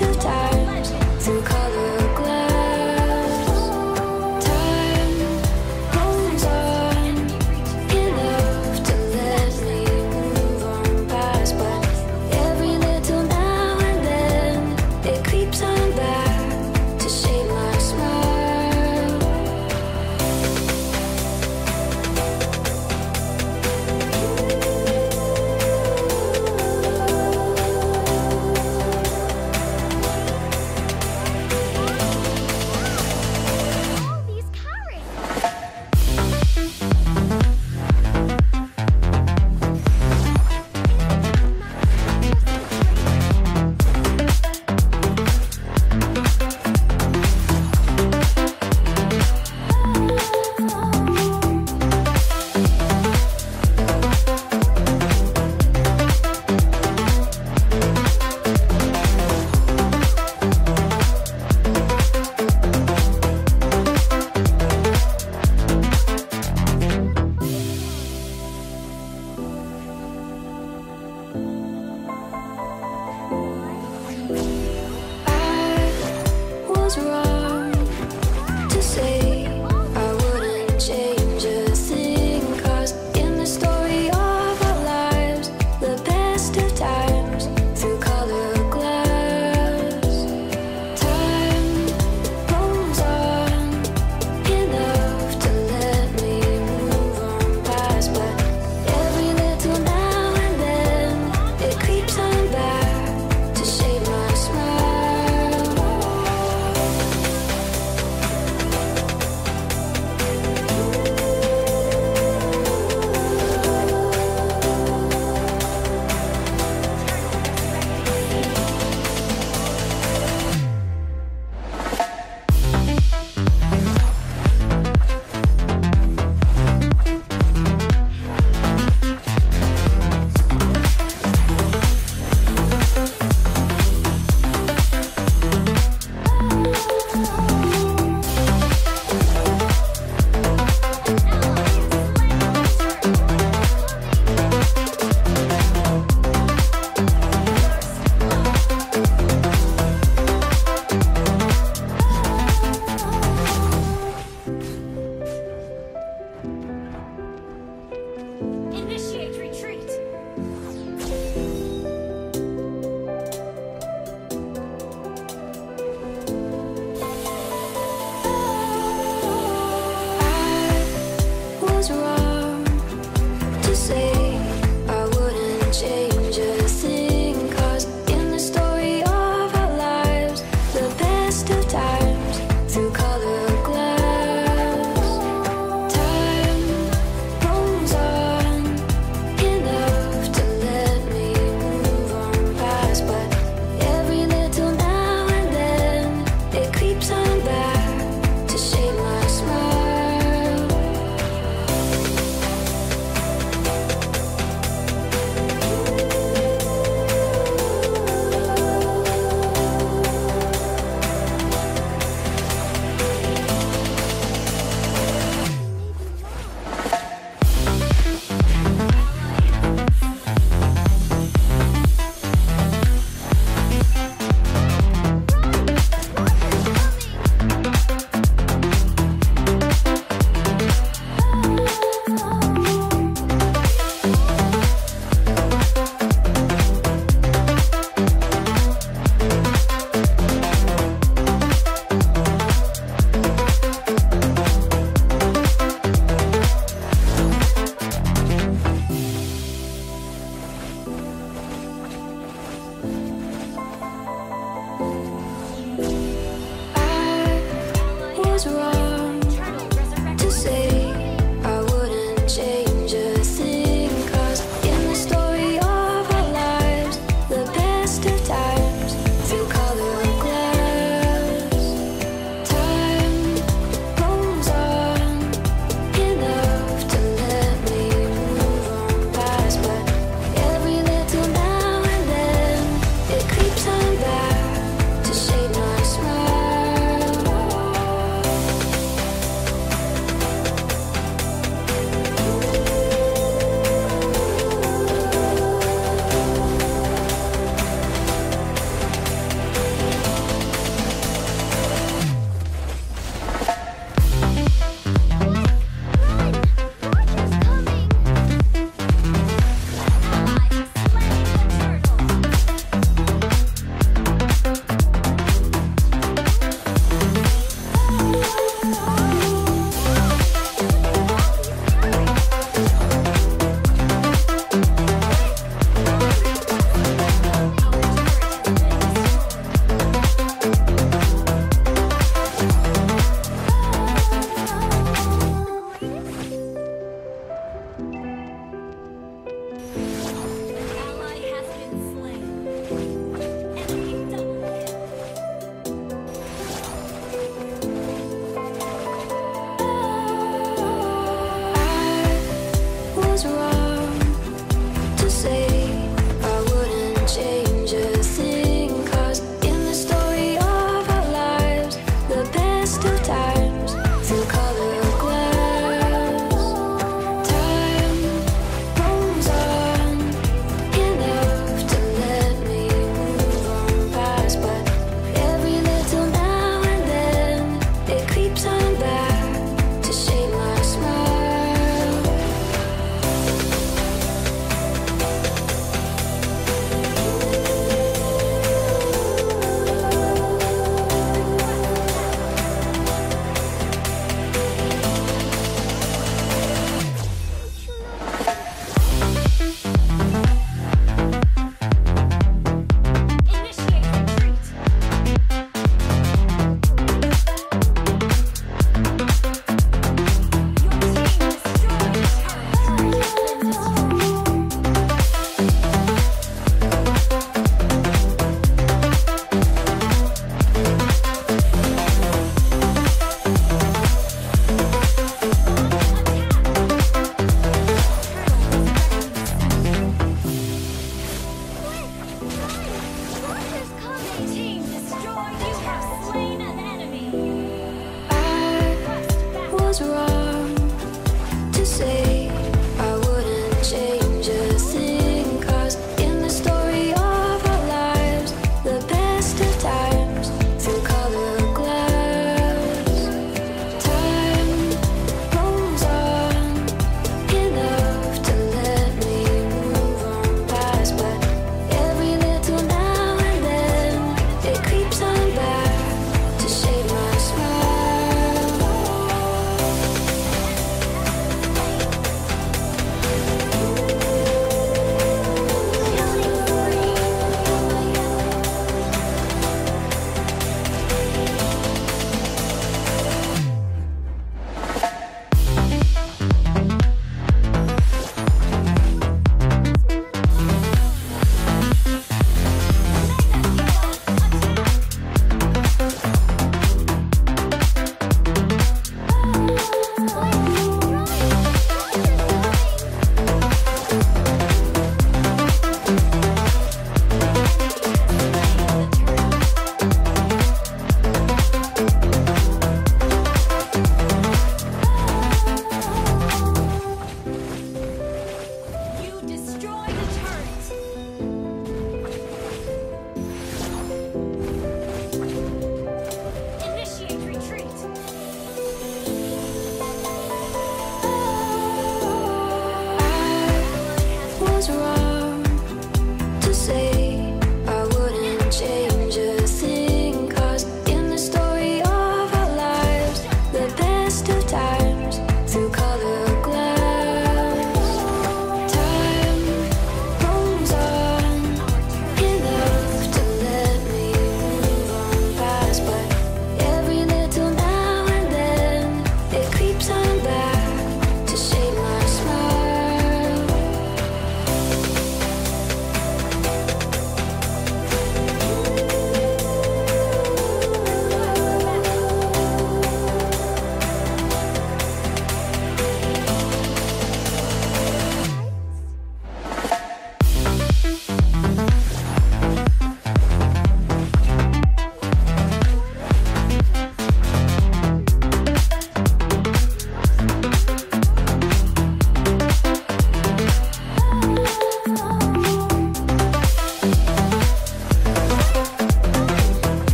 too tired. I was wrong.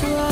was wrong.